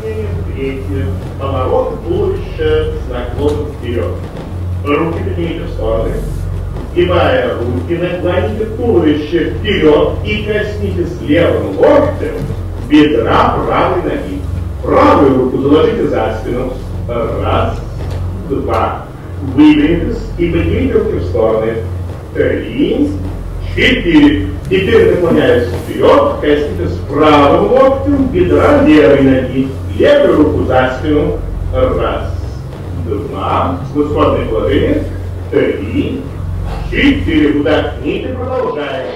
Третье. Поворот туловища с наклоном вперед. Руки поднимите в стороны. Сгибая руки, наклоните туловище вперед и коснитесь левым локтем бедра правой ноги. Правую руку заложите за спину. Раз, два. Выпрямитесь и поднимите руки в стороны. Три, четыре. Теперь наклоняюсь вперед, коснитесь правым локтем бедра левой ноги. Левую руку за спину. Раз, два. В исходное положение. Три, четыре. Вдохните, продолжаем.